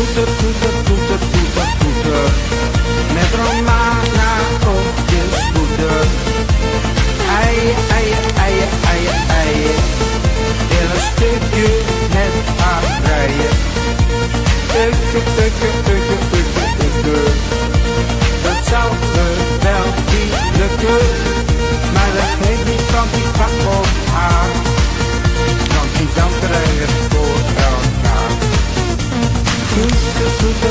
toeter, toeter, toeter, toeter, toeter. Met Romana op je scooter. Ei, ei, ei, ei, ei. Wil een stukje met haar rijden. Tukke, tukke, tukke, tukke, tukke. Dat zou me wel niet lukken. Maar dat geeft niet van die pak Super